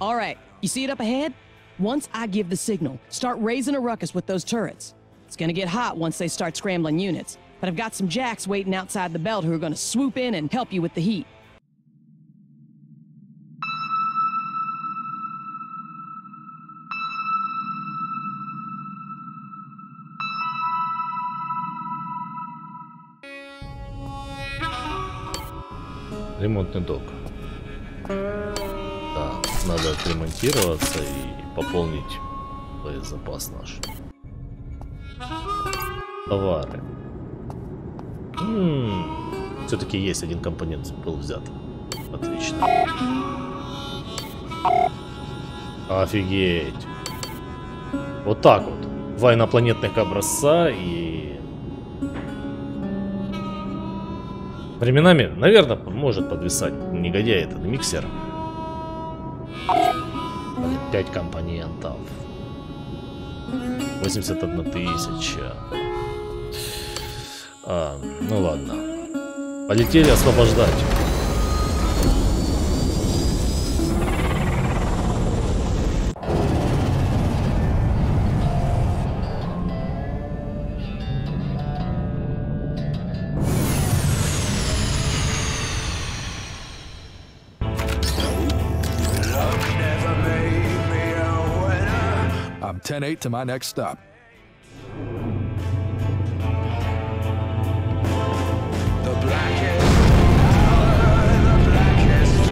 All right, you see it up ahead? Once I give the signal, start raising a ruckus with those turrets. It's gonna get hot once they start scrambling units, but I've got some jacks waiting outside the belt who are gonna swoop in and help you with the heat. Ремонтный док. Надо отремонтироваться и пополнить боезапас наш. Товары. Все-таки есть один компонент был взят. Отлично. Офигеть. Вот так вот. Два инопланетных образца и... Временами, наверное, может подвисать негодяй этот миксер. Пять компонентов. 81 тысяча. А, ну ладно. Полетели освобождать. I'm 10-8 to my next stop. The blackest hour, the blackest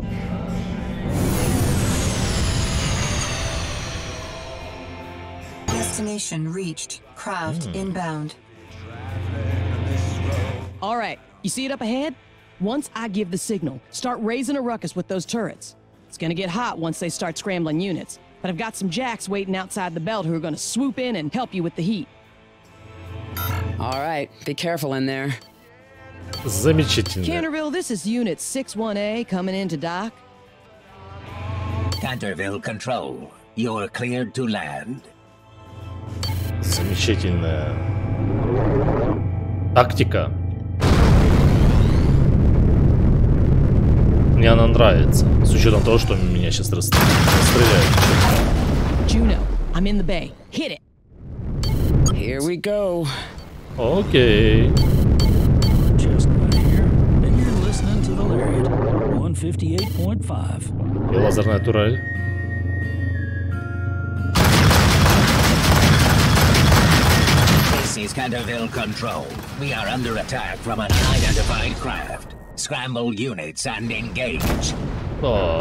Destination reached. Craft hmm. inbound. All right, you see it up ahead? Once I give the signal, start raising a ruckus with those turrets. It's gonna get hot once they start scrambling units, but I've got some jacks waiting outside the belt who are gonna swoop in and help you with the heat. All right, be careful in there. Замечательно. Canterville, this is Unit 61A coming into dock. Canterville Control, you're cleared to land. Замечательная тактика. Мне она нравится. С учетом того, что меня сейчас расстреляют. Juno, I'm in the bay. Hit it. Here we go. Окей. 158.5. И лазерная турель. This is Canterville Control. We are under attack from an unidentified craft. Scramble units and engage. О,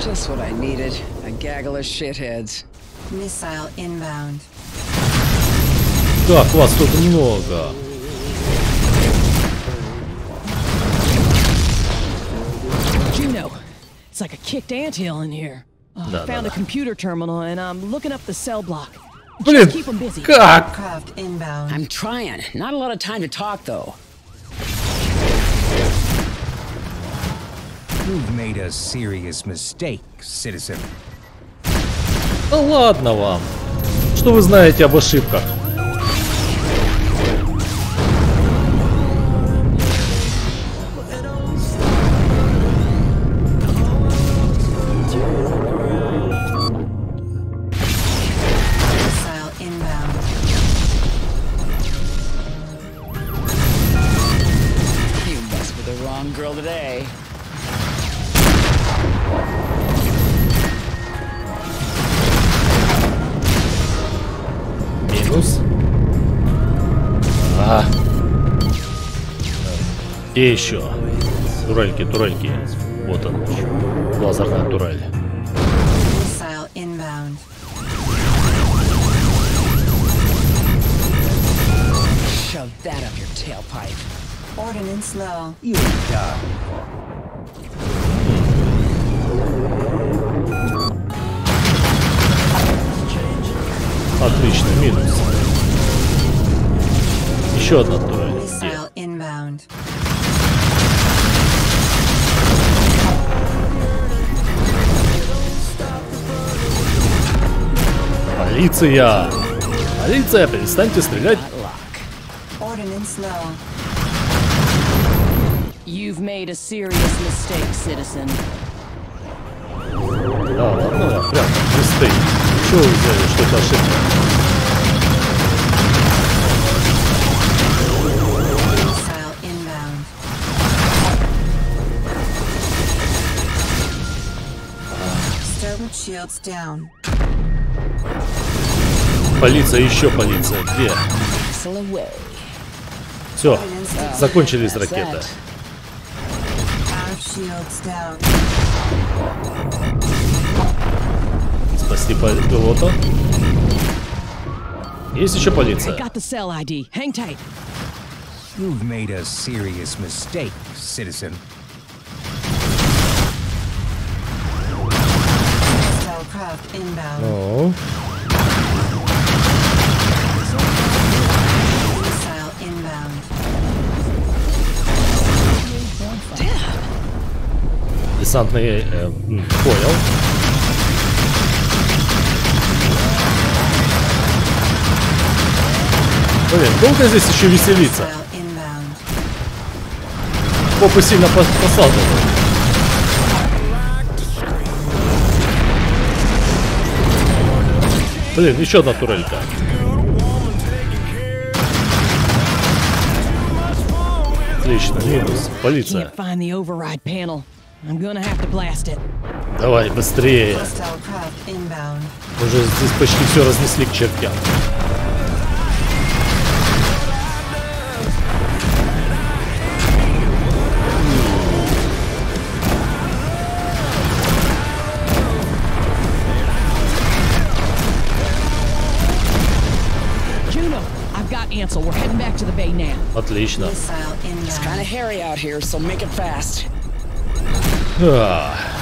Just what I needed. A gaggle of shitheads. Missile inbound. как вас тут много. Juno, it's like a kicked anthill in here. Oh, Да, да, found да. a computer terminal and I'm looking up the cell block. Блин, Just keep them busy. как? Craft inbound. I'm trying. Not a lot of time to talk, though. You've made a serious mistake, citizen. Да ладно вам. Что вы знаете об ошибках? Где еще? Турельки, турельки. Вот он. Лазерная турель. Отлично, минус. Еще одна турель. Где? Полиция! Полиция, перестаньте стрелять. Ordnance low. You've made a serious mistake, citizen. Да, Мистейк. Чего вы взяли? Что это ошибка? Missile inbound. Starboard shields down. Полиция, еще полиция. Где? Все, закончились ракеты. Спасти пи- пилота. Есть еще полиция. You've made a serious mistake, citizen. Inbound. Ну, Missile inbound. десантный... э, понял. Блин, долго здесь еще веселиться? Попы сильно пос- посадывают. Блин, еще одна турелька. Отлично, минус. Полиция. Давай, быстрее. Уже здесь почти все разнесли к чертям. Отлично. Missile It's kind inbound. of hairy out here, so make it fast. А,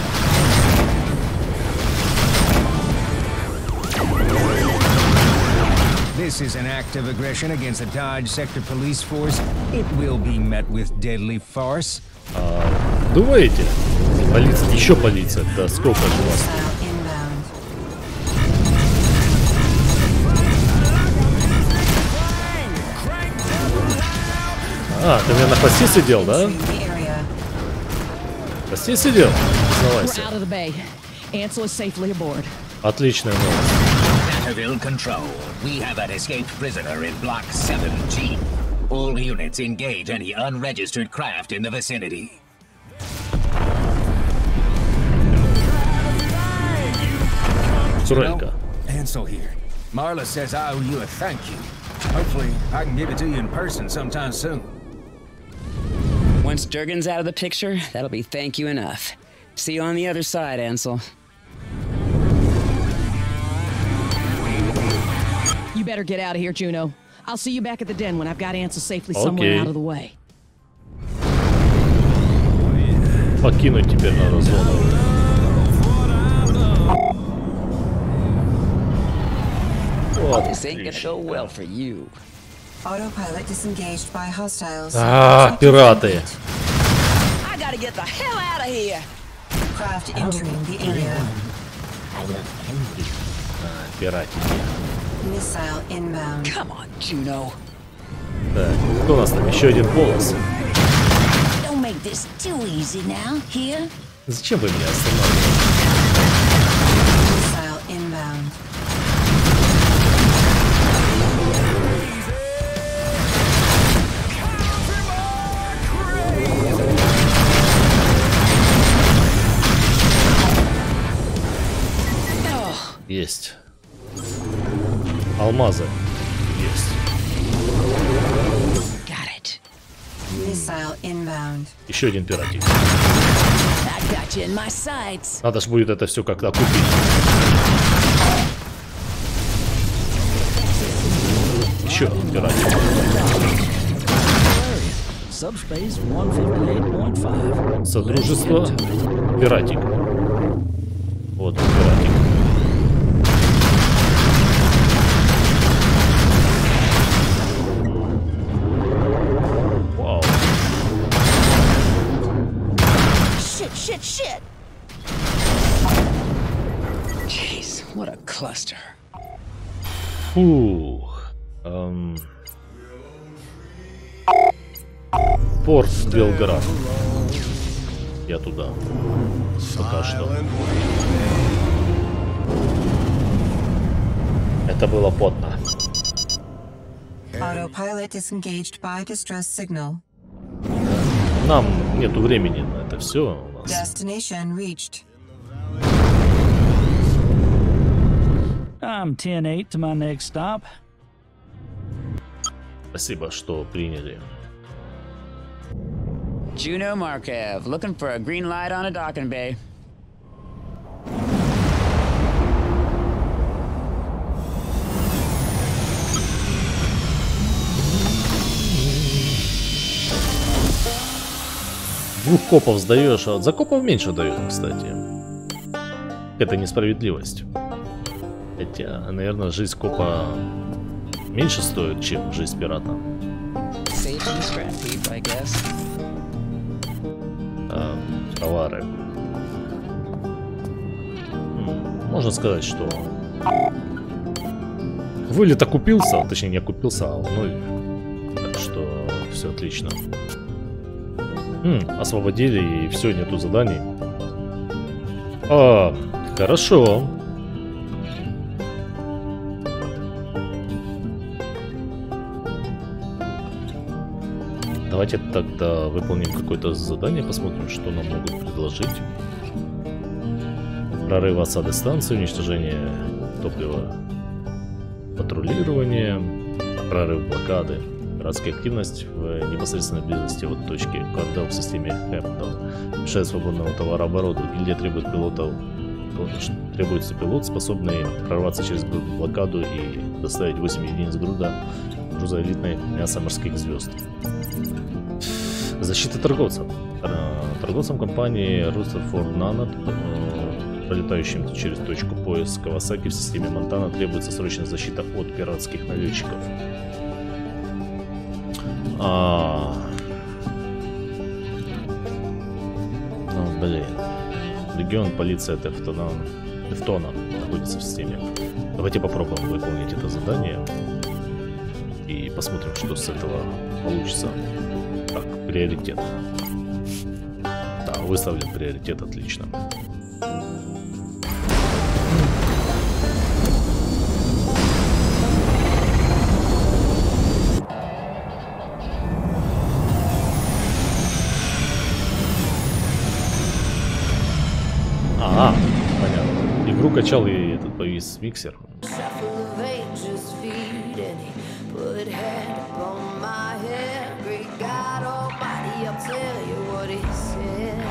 This is an act of aggression against the Dodge Sector Police Force. It will be met with deadly farce. Думаете? Полиция, еще полиция. Да сколько же вас? А, ты меня на хвосте сидел, да? Entering the area. В хвосте сидел? We're Признавайся. out of the bay. Ansel is safely aboard. Отличная новость. Centerville Control. We have an escaped prisoner in Block 7G. All units engage any unregistered craft in the vicinity. Турелька. Ansel here. Marla says I owe you a thank you. Hopefully, I can give it to you in person sometime soon. Once Durgan's out of the picture, that'll be thank you enough. See you on the other side, Ansel. You better get out of here, Juno. I'll see you back at the den when I've got Ansel safely somewhere Okay. out of the way. Покинуть теперь надо зону. Вот. This ain't gonna go well for you. А, пираты. Пиратики. Juno. Так, кто у нас там? Еще один полос. Don't make this too easy now, here? Зачем вы меня останавливаете? Алмазы. Есть. Got it. Missile inbound. Еще один пиратик. I got you in my sights. Надо же будет это все как-то купить. Еще один пиратик. Subspace 158.5. Содружество. Пиратик. Вот он, пиратик. Фух. Эм. Порт Белград. Я туда. Пока что. Это было потно. Нам нету времени на это все. Destination reached. I'm 10-8 to my next stop. спасибо, что приняли. Juno Markev, looking for a green light on a docking bay. Двух копов сдаешь, а за копов меньше дают, кстати. Это несправедливость. Хотя, наверное, жизнь копа меньше стоит, чем жизнь пирата. А, товары. М, Можно сказать, что вылет окупился, точнее не окупился, а в. Так что все отлично. М, освободили и все, нету заданий. А, хорошо. Давайте тогда выполним какое-то задание, посмотрим, что нам могут предложить. Прорыв осады станции, уничтожение топлива, патрулирование, прорыв блокады, городская активность в непосредственной близости от точки Кардел в системе Хэмптон. Мешает свободному товарообороту. Гильдия требует пилотов Требуется пилот, способный прорваться через блокаду и доставить 8 единиц груда груза элитной мяса морских звезд. Защита торговцев. Тор- Торговцам компании Rutherford Nano, э, пролетающим через точку пояс Кавасаки в системе Монтана, требуется срочная защита от пиратских налетчиков. А... Ну, блин. Легион полиция Тефтона, Тефтона находится в системе. Давайте попробуем выполнить это задание. Посмотрим, что с этого получится. Так, приоритет. Да, выставлен приоритет, отлично. Ага, понятно. Игру качал и этот повис миксер. What he said.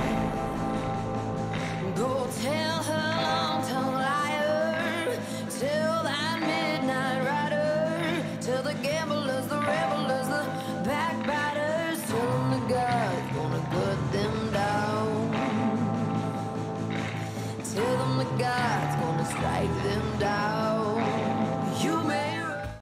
Go tell her long tongue liar, tell that midnight rider, tell the gamblers,